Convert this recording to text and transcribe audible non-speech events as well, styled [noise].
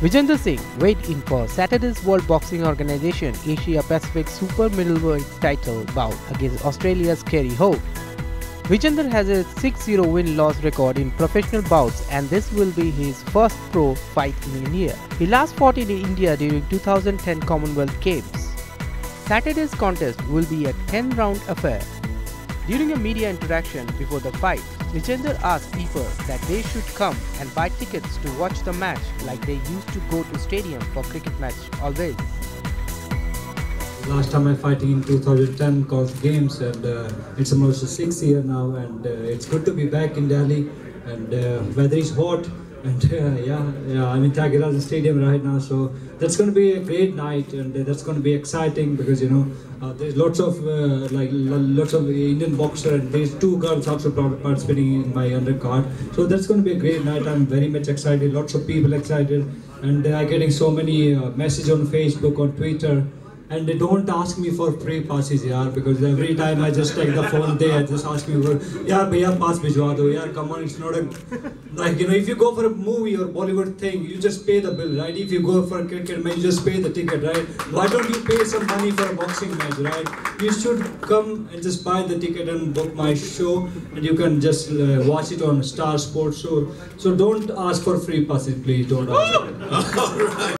Vijender Singh weighed in for Saturday's World Boxing Organization Asia Pacific Super Middleweight title bout against Australia's Kerry Hope. Vijender has a 6-0 win-loss record in professional bouts and this will be his first pro fight in India. He last fought in India during 2010 Commonwealth Games. Saturday's contest will be a 10-round affair. During a media interaction before the fight, Vijender asked people that they should come and buy tickets to watch the match like they used to go to stadium for cricket match always. Last time I fighting in 2010 called games and uh, it's almost six year now and uh, it's good to be back in Delhi and uh, weather is hot and uh, yeah, yeah, I'm in Stadium right now so that's going to be a great night and uh, that's going to be exciting because you know uh, there's lots of uh, like lots of Indian boxer and there's two girls also participating in my undercard. So that's going to be a great night. I'm very much excited lots of people excited and I'm getting so many uh, messages on Facebook on Twitter and they don't ask me for free passes yaar because every time I just take the phone they just ask me for yaar bhaiya pass bhijwa do yaar come on it's not a like you know if you go for a movie or Bollywood thing you just pay the bill right? If you go for a cricket match you just pay the ticket right? Why don't you pay some money for a boxing match right? You should come and just buy the ticket and BookMyShow and you can just uh, watch it on Star Sports so so don't ask for free passes please don't ask. [laughs] All right.